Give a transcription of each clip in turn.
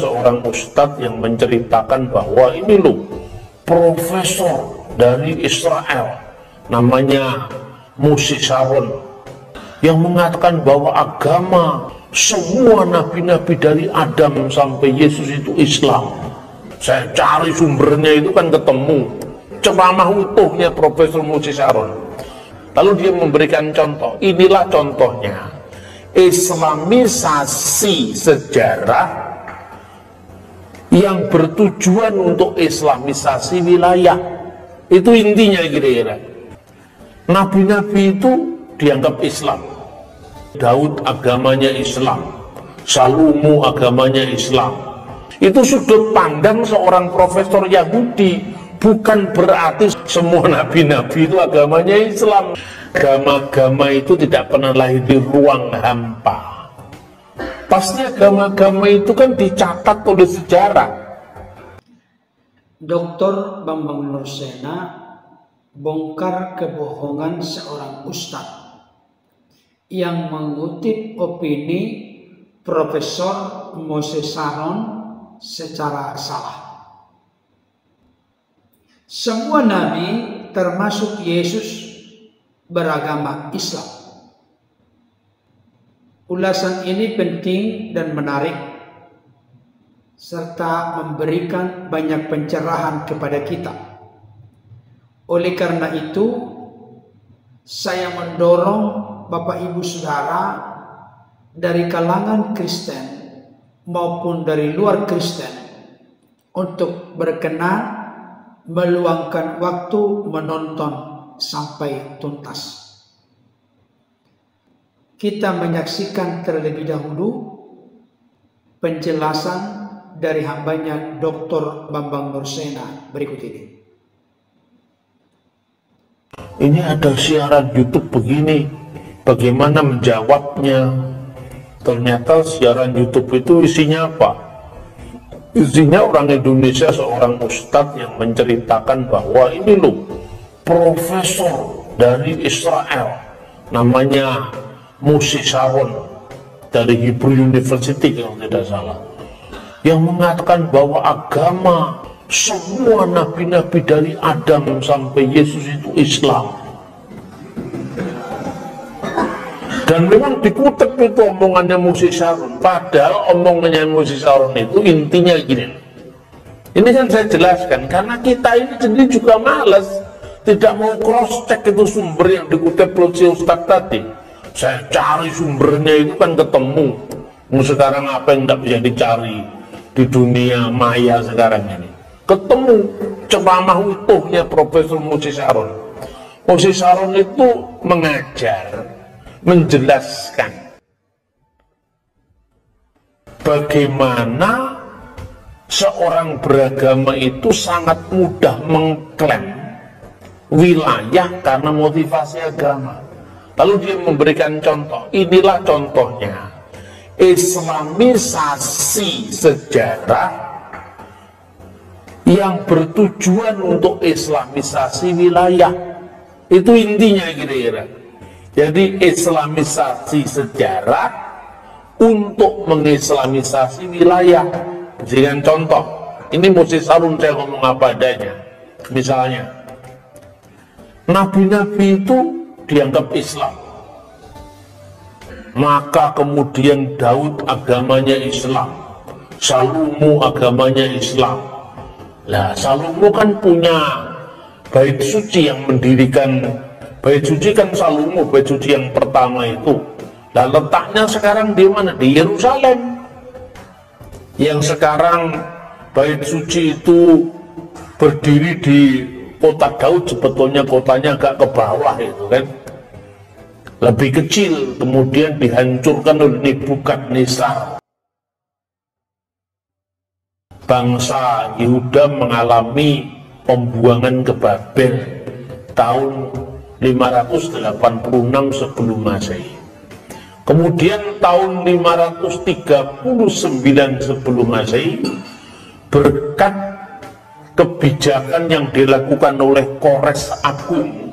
seorang ustadz yang menceritakan bahwa ini loh profesor dari Israel namanya Moses Sharon yang mengatakan bahwa agama semua nabi-nabi dari Adam sampai Yesus itu Islam. Saya cari sumbernya itu kan ketemu. Ceramah utuhnya Profesor Moses Sharon lalu dia memberikan contoh. Inilah contohnya. Islamisasi sejarah yang bertujuan untuk Islamisasi wilayah. Itu intinya kira-kira. Nabi-nabi itu dianggap Islam. Daud agamanya Islam. Salomo agamanya Islam. Itu sudut pandang seorang profesor Yahudi. Bukan berarti semua nabi-nabi itu agamanya Islam. Agama-agama itu tidak pernah lahir di ruang hampa Pasti agama-agama itu kan dicatat oleh sejarah. Dr. Bambang Nursena bongkar kebohongan seorang ustadz yang mengutip opini Profesor Moses Saron secara salah. Semua nabi termasuk Yesus beragama Islam. Ulasan ini penting dan menarik serta memberikan banyak pencerahan kepada kita. Oleh karena itu, saya mendorong Bapak Ibu Saudara dari kalangan Kristen maupun dari luar Kristen untuk berkenan meluangkan waktu menonton sampai tuntas kita menyaksikan terlebih dahulu penjelasan dari hambanya Dr. Bambang Nursena berikut ini. Ini ada siaran YouTube begini, bagaimana menjawabnya? Ternyata siaran YouTube itu isinya apa? Isinya orang Indonesia seorang ustadz yang menceritakan bahwa ini loh profesor dari Israel namanya Moses Sharon dari Hebrew University kalau tidak salah yang mengatakan bahwa agama semua nabi-nabi dari Adam sampai Yesus itu Islam. Dan memang dikutip itu omongannya Moses Sharon padahal omongannya Moses Sharon itu intinya gini. Ini kan saya jelaskan karena kita ini sendiri juga malas tidak mau cross check itu sumber yang dikutip oleh Ustaz tadi saya cari sumbernya itu kan ketemu. Sekarang apa yang tidak bisa dicari di dunia maya sekarang ini? Ketemu. Ceramah utuhnya Profesor Moses Sharon Moses Sharon itu mengajar menjelaskan bagaimana seorang beragama itu sangat mudah mengklaim wilayah karena motivasi agama Lalu dia memberikan contoh. Inilah contohnya. Islamisasi sejarah yang bertujuan untuk Islamisasi wilayah. Itu intinya kira-kira. Jadi Islamisasi sejarah untuk mengislamisasi wilayah. Dengan contoh, ini mesti sarung saya ngomong apa adanya. Misalnya, Nabi-Nabi itu dianggap Islam. Maka kemudian Daud agamanya Islam. Salomo agamanya Islam. Lah Salomo kan punya bait suci yang mendirikan bait suci kan Salomo bait suci yang pertama itu. Lah letaknya sekarang di mana? Di Yerusalem. Yang sekarang bait suci itu berdiri di kota Daud sebetulnya kotanya agak ke bawah itu kan lebih kecil kemudian dihancurkan oleh Nebukadnezar. Bangsa Yehuda mengalami pembuangan ke Babel tahun 586 sebelum Masehi. Kemudian tahun 539 sebelum Masehi berkat kebijakan yang dilakukan oleh Kores Agung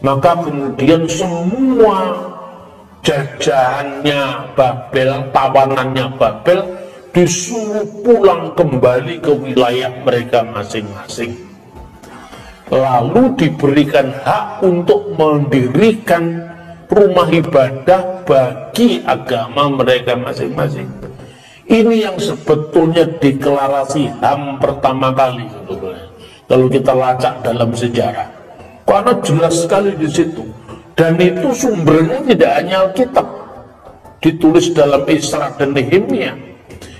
maka kemudian semua jajahannya Babel, tawanannya Babel disuruh pulang kembali ke wilayah mereka masing-masing. Lalu diberikan hak untuk mendirikan rumah ibadah bagi agama mereka masing-masing. Ini yang sebetulnya deklarasi HAM pertama kali sebetulnya. Kalau kita lacak dalam sejarah. Karena jelas sekali di situ. Dan itu sumbernya tidak hanya Alkitab. Ditulis dalam Isra dan Nehemia.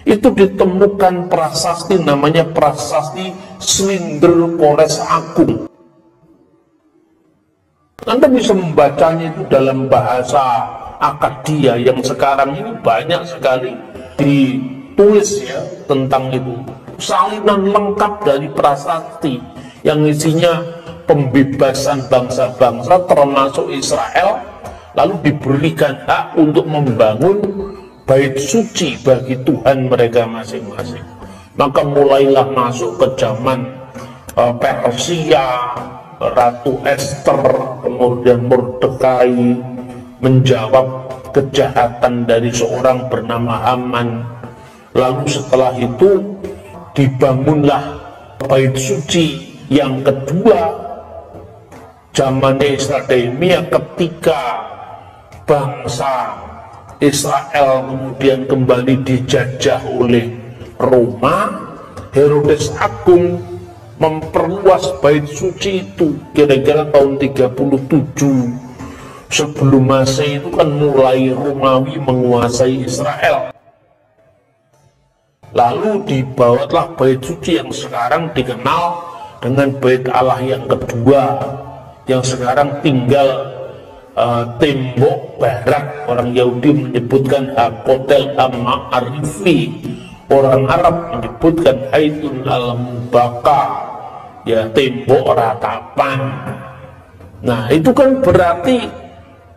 Itu ditemukan prasasti namanya prasasti Slinder Polres Agung. Anda bisa membacanya itu dalam bahasa Akadia yang sekarang ini banyak sekali ditulis ya tentang itu salinan lengkap dari prasasti yang isinya pembebasan bangsa-bangsa termasuk Israel lalu diberikan hak untuk membangun bait suci bagi Tuhan mereka masing-masing maka mulailah masuk ke zaman uh, Persia Ratu Esther kemudian Mordekai menjawab kejahatan dari seorang bernama Haman. Lalu setelah itu dibangunlah bait suci yang kedua zaman Israel ketika bangsa Israel kemudian kembali dijajah oleh Roma Herodes Agung memperluas bait suci itu kira-kira tahun 37 sebelum Masehi itu kan mulai Romawi menguasai Israel. Lalu dibawalah bait suci yang sekarang dikenal dengan bait Allah yang kedua yang sekarang tinggal uh, tembok barat orang Yahudi menyebutkan Hakotel Arifi orang Arab menyebutkan Haitun al-Mubaka ya tembok ratapan nah itu kan berarti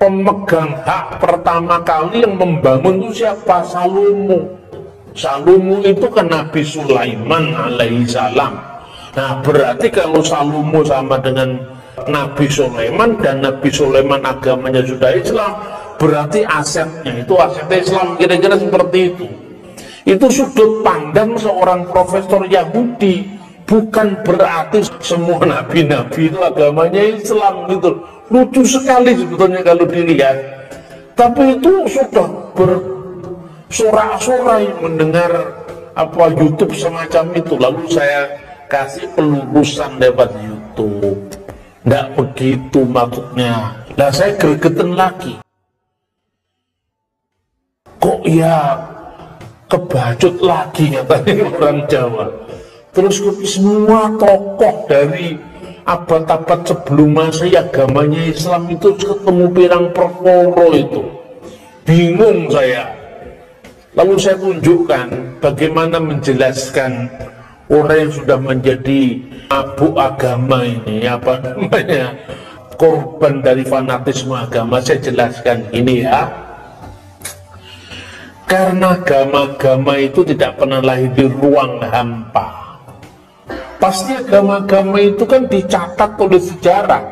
pemegang hak pertama kali yang membangun itu siapa? Salomo. Salomo itu kan Nabi Sulaiman alaihi salam. Nah berarti kalau Salomo sama dengan Nabi Sulaiman dan Nabi Sulaiman agamanya sudah Islam, berarti asetnya itu aset Islam. Kira-kira seperti itu. Itu sudut pandang seorang profesor Yahudi, bukan berarti semua nabi-nabi itu agamanya Islam gitu. Lucu sekali sebetulnya kalau dilihat. Tapi itu sudah bersorak-sorai mendengar apa YouTube semacam itu. Lalu saya kasih pelurusan lewat YouTube tidak begitu maksudnya. Nah saya gregetan lagi. Kok ya kebacut lagi katanya orang Jawa. Terus semua tokoh dari abad-abad sebelum masa agamanya Islam itu ketemu pirang perkoro itu. Bingung saya. Lalu saya tunjukkan bagaimana menjelaskan orang yang sudah menjadi abu agama ini apa namanya korban dari fanatisme agama saya jelaskan ini ya. Karena agama-agama itu tidak pernah lahir di ruang hampa. Pasti agama-agama itu kan dicatat oleh sejarah.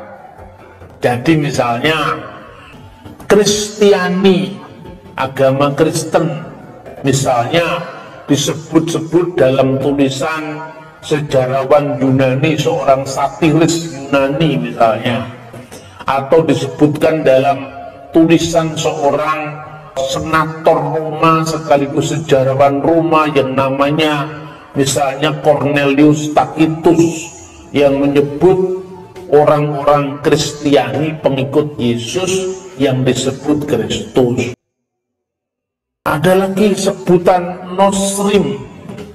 Jadi misalnya Kristiani agama Kristen. Misalnya disebut-sebut dalam tulisan sejarawan Yunani seorang satiris Yunani misalnya atau disebutkan dalam tulisan seorang senator Roma sekaligus sejarawan Roma yang namanya misalnya Cornelius Tacitus yang menyebut orang-orang Kristiani pengikut Yesus yang disebut Kristus. Ada lagi sebutan Nosrim,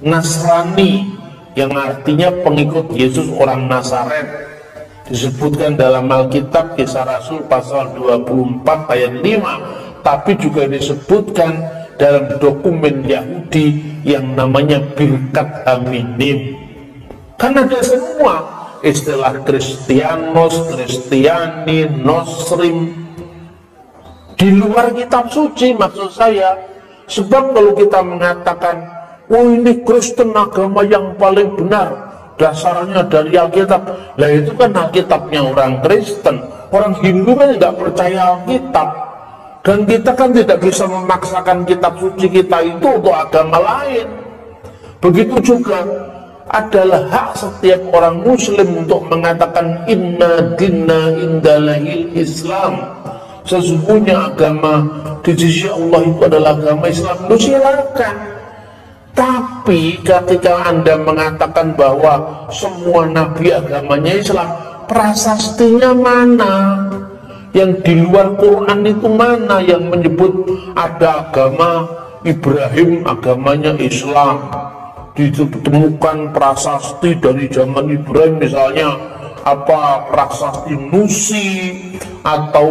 Nasrani, yang artinya pengikut Yesus orang Nazaret. Disebutkan dalam Alkitab kisah Rasul pasal 24 ayat 5, tapi juga disebutkan dalam dokumen Yahudi yang namanya Birkat Aminim. Kan ada semua istilah Kristianos, Kristiani, Nosrim di luar kitab suci maksud saya. Sebab kalau kita mengatakan, oh ini Kristen agama yang paling benar, dasarnya dari Alkitab. Lah itu kan Alkitabnya orang Kristen. Orang Hindu kan tidak percaya Alkitab Dan kita kan tidak bisa memaksakan kitab suci kita itu untuk agama lain. Begitu juga adalah hak setiap orang muslim untuk mengatakan inna dinna indalahil islam sesungguhnya agama di sisi Allah itu adalah agama Islam. Lu silakan. Tapi ketika anda mengatakan bahwa semua nabi agamanya Islam prasastinya mana? Yang di luar Quran itu mana yang menyebut ada agama Ibrahim agamanya Islam? Ditemukan prasasti dari zaman Ibrahim misalnya apa prasasti Nusi atau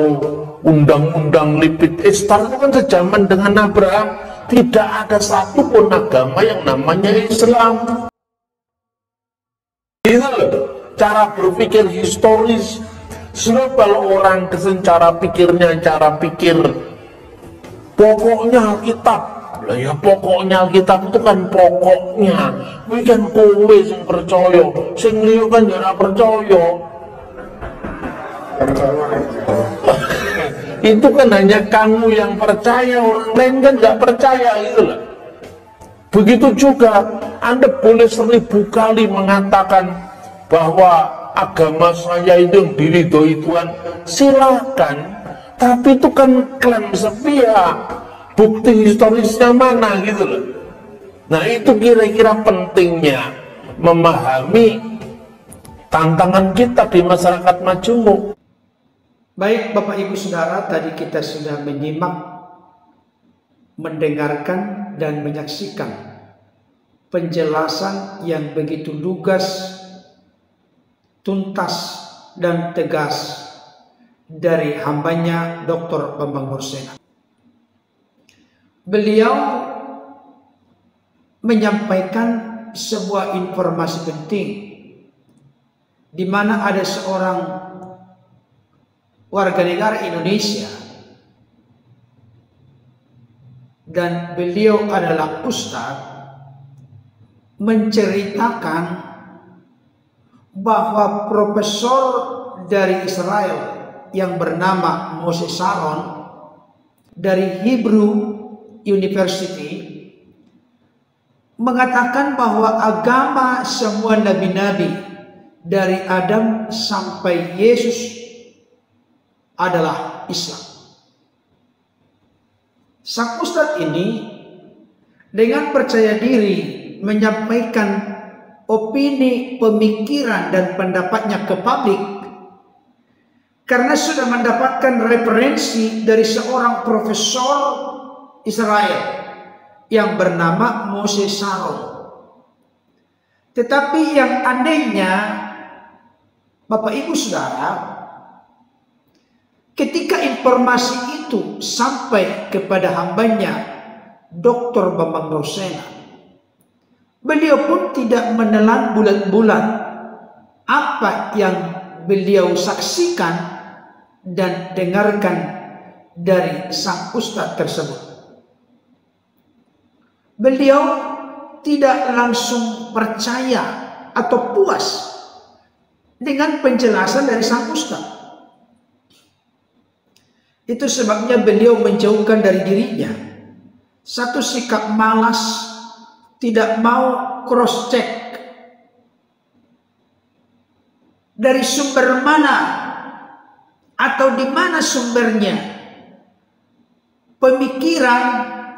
undang-undang Lipit Istar itu kan sejaman dengan Abraham tidak ada satupun agama yang namanya Islam itu cara berpikir historis Sebab orang kesen cara pikirnya, cara pikir pokoknya Alkitab. Lah ya pokoknya Alkitab itu kan pokoknya. Kuwi kan kowe sing percaya, sing liya kan ora percaya. Itu kan hanya kamu yang percaya, orang lain kan nggak percaya itu lah. Begitu juga Anda boleh seribu kali mengatakan bahwa agama saya itu yang diridhoi Tuhan silakan tapi itu kan klaim sepihak. Bukti historisnya mana gitu loh. Nah itu kira-kira pentingnya memahami tantangan kita di masyarakat majemuk Baik Bapak Ibu Saudara, tadi kita sudah menyimak, mendengarkan dan menyaksikan penjelasan yang begitu lugas tuntas dan tegas dari hambanya Dr. Bambang Nursena. Beliau menyampaikan sebuah informasi penting di mana ada seorang warga negara Indonesia. Dan beliau adalah ustadz menceritakan bahwa profesor dari Israel yang bernama Moses Sharon dari Hebrew University mengatakan bahwa agama semua nabi-nabi dari Adam sampai Yesus adalah Islam. Sang Ustadz ini dengan percaya diri menyampaikan opini, pemikiran dan pendapatnya ke publik karena sudah mendapatkan referensi dari seorang profesor Israel yang bernama Moses Sharon. Tetapi yang anehnya Bapak Ibu Saudara ketika informasi itu sampai kepada hambanya Dr. Bambang Rosena Beliau pun tidak menelan bulat-bulat apa yang beliau saksikan dan dengarkan dari sang ustadz tersebut. Beliau tidak langsung percaya atau puas dengan penjelasan dari sang ustadz. Itu sebabnya beliau menjauhkan dari dirinya satu sikap malas tidak mau cross check dari sumber mana atau di mana sumbernya pemikiran,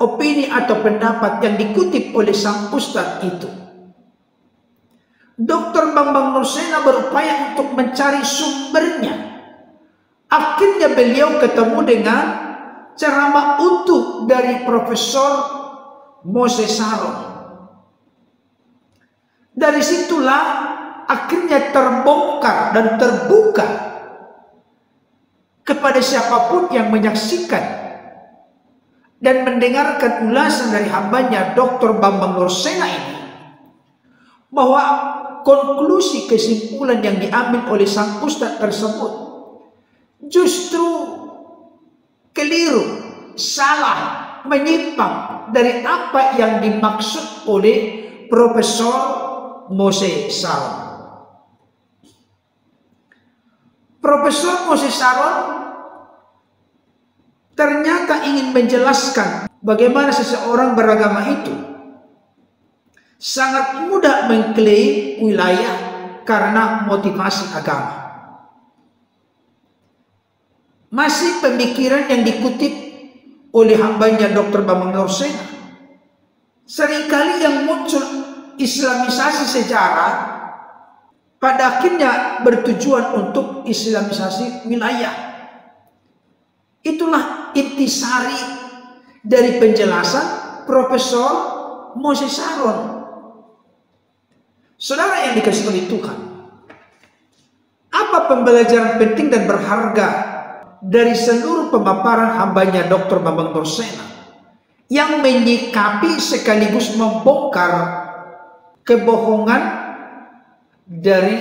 opini atau pendapat yang dikutip oleh sang ustadz itu. Dr. Bambang Nursena berupaya untuk mencari sumbernya. Akhirnya beliau ketemu dengan ceramah utuh dari Profesor Moses Saron. Dari situlah akhirnya terbongkar dan terbuka kepada siapa pun yang menyaksikan dan mendengarkan ulasan dari hambanya Dr. Bambang Nursena ini bahwa konklusi kesimpulan yang diambil oleh sang ustaz tersebut justru keliru, salah, menyimpang dari apa yang dimaksud oleh Profesor Mose Sharon. Profesor Mose Sharon ternyata ingin menjelaskan bagaimana seseorang beragama itu sangat mudah mengklaim wilayah karena motivasi agama. Masih pemikiran yang dikutip oleh hambanya Dr. Bambang Norsena. Seringkali yang muncul islamisasi sejarah pada akhirnya bertujuan untuk islamisasi wilayah. Itulah intisari dari penjelasan Profesor Moses Sharon. Saudara yang dikasih oleh Tuhan, apa pembelajaran penting dan berharga dari seluruh pemaparan hambanya Dr. Bambang Dorsena yang menyikapi sekaligus membongkar kebohongan dari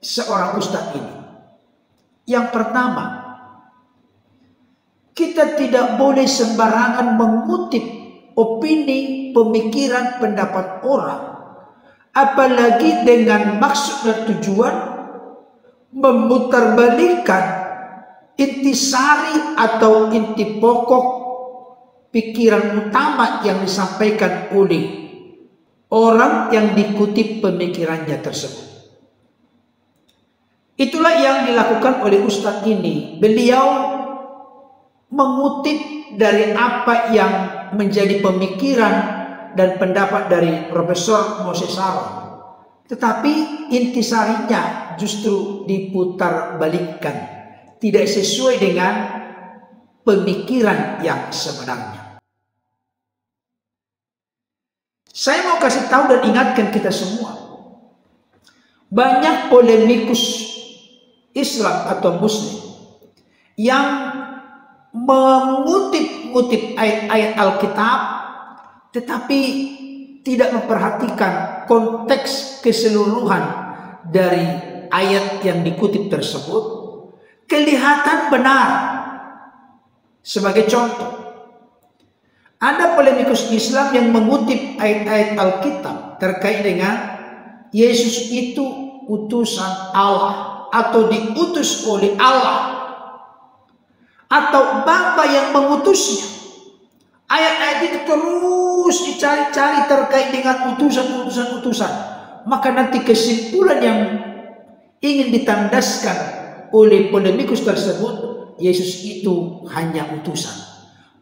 seorang ustadz ini. Yang pertama, kita tidak boleh sembarangan mengutip opini, pemikiran, pendapat orang. Apalagi dengan maksud dan tujuan memutarbalikkan intisari atau inti pokok pikiran utama yang disampaikan oleh orang yang dikutip pemikirannya tersebut. Itulah yang dilakukan oleh Ustadz ini. Beliau mengutip dari apa yang menjadi pemikiran dan pendapat dari Profesor Moses Saron. Tetapi intisarinya justru diputar balikkan. Tidak sesuai dengan pemikiran yang sebenarnya. Saya mau kasih tahu dan ingatkan kita semua. Banyak polemikus Islam atau Muslim yang mengutip-ngutip ayat-ayat Alkitab tetapi tidak memperhatikan konteks keseluruhan dari ayat yang dikutip tersebut kelihatan benar sebagai contoh ada polemikus Islam yang mengutip ayat-ayat Alkitab terkait dengan Yesus itu utusan Allah atau diutus oleh Allah atau Bapa yang mengutusnya. Ayat-ayat itu terus dicari-cari terkait dengan utusan-utusan-utusan. Maka nanti kesimpulan yang ingin ditandaskan oleh polemikus tersebut, Yesus itu hanya utusan.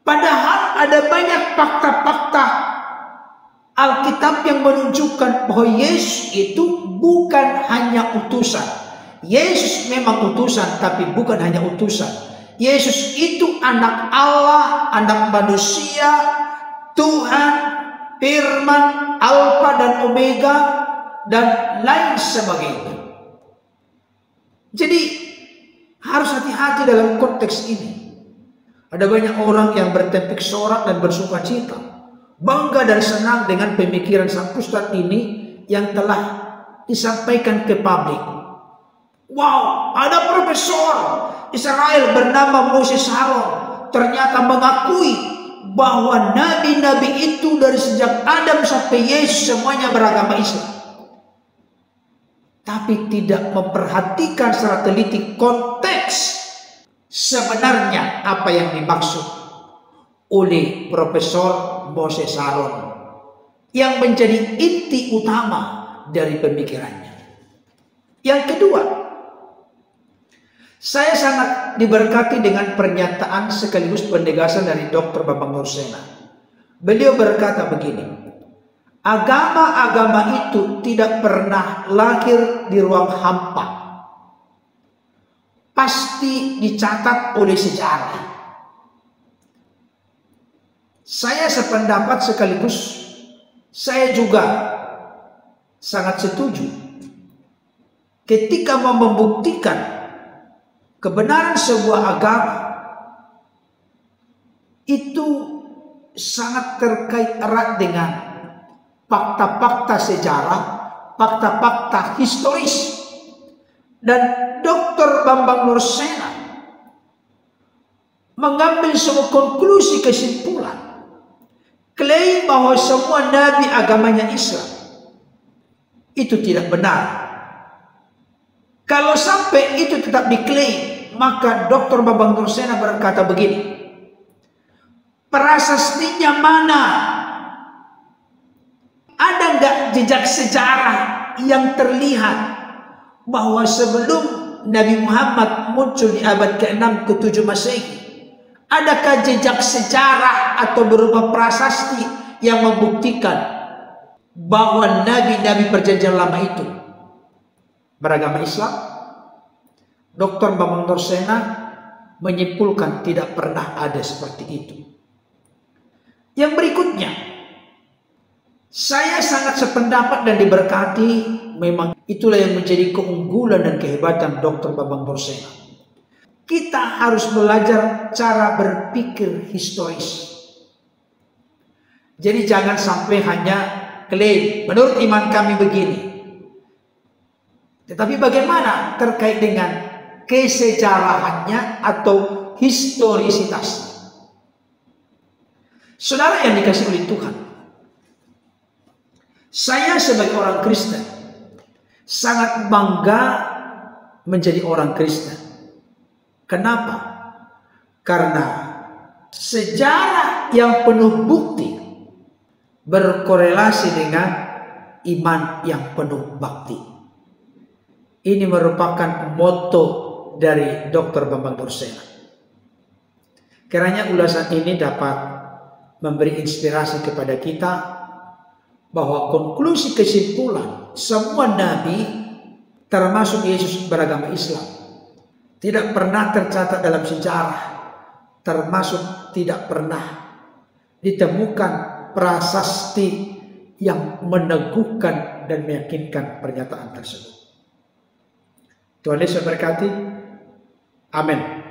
Padahal ada banyak fakta-fakta Alkitab yang menunjukkan bahwa Yesus itu bukan hanya utusan. Yesus memang utusan, tapi bukan hanya utusan Yesus itu anak Allah, anak manusia, Tuhan, firman, Alfa dan Omega, dan lain sebagainya. Jadi harus hati-hati dalam konteks ini. Ada banyak orang yang bertempik sorak dan bersuka cita. Bangga dan senang dengan pemikiran sang ustadz ini yang telah disampaikan ke publik. Wow, ada profesor Israel bernama Moses Haron ternyata mengakui bahwa nabi-nabi itu dari sejak Adam sampai Yesus semuanya beragama Islam. Tapi tidak memperhatikan secara teliti sebenarnya apa yang dimaksud oleh Profesor Moses Haron yang menjadi inti utama dari pemikirannya. Yang kedua, saya sangat diberkati dengan pernyataan sekaligus penegasan dari Dr. Bambang Nursena. Beliau berkata begini, agama-agama itu tidak pernah lahir di ruang hampa. Pasti dicatat oleh sejarah. Saya sependapat sekaligus saya juga sangat setuju ketika mau membuktikan kebenaran sebuah agama itu sangat terkait erat dengan fakta-fakta sejarah, fakta-fakta historis. Dan Dr. Bambang Nursena mengambil sebuah konklusi kesimpulan. Klaim bahwa semua nabi agamanya Islam itu tidak benar. Kalau sampai itu tetap diklaim, maka Dr. Babang Nursena berkata begini, Prasastinya mana? Ada nggak jejak sejarah yang terlihat bahwa sebelum Nabi Muhammad muncul di abad ke-6 ke-7 Masehi, adakah jejak sejarah atau berupa prasasti yang membuktikan bahwa nabi-nabi perjanjian lama itu beragama Islam? Dr. Bambang Dorsena menyimpulkan tidak pernah ada seperti itu. Yang berikutnya, saya sangat sependapat dan diberkati memang itulah yang menjadi keunggulan dan kehebatan Dr. Babang Borsena. Kita harus belajar cara berpikir historis. Jadi jangan sampai hanya klaim menurut iman kami begini. Tetapi bagaimana terkait dengan kesejarahannya atau historisitasnya? Saudara yang dikasih oleh Tuhan. Saya sebagai orang Kristen sangat bangga menjadi orang Kristen. Kenapa? Karena sejarah yang penuh bukti berkorelasi dengan iman yang penuh bakti. Ini merupakan moto dari Dr. Bambang Borsena. Kiranya ulasan ini dapat memberi inspirasi kepada kita bahwa konklusi kesimpulan semua nabi termasuk Yesus beragama Islam tidak pernah tercatat dalam sejarah termasuk tidak pernah ditemukan prasasti yang meneguhkan dan meyakinkan pernyataan tersebut. Tuhan Yesus berkati. Amin.